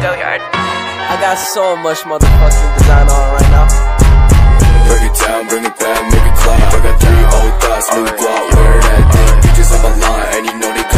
Go Yard. I got so much motherfucking design on right now. Break it down, bring it back, make it clap. I got three old thoughts, new guap, where that dick. Bitches on my line, and you know they